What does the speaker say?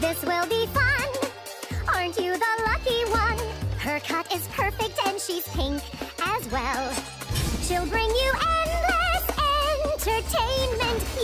This will be fun. Aren't you the lucky one? Her cut is perfect and she's pink as well. She'll bring you endless entertainment.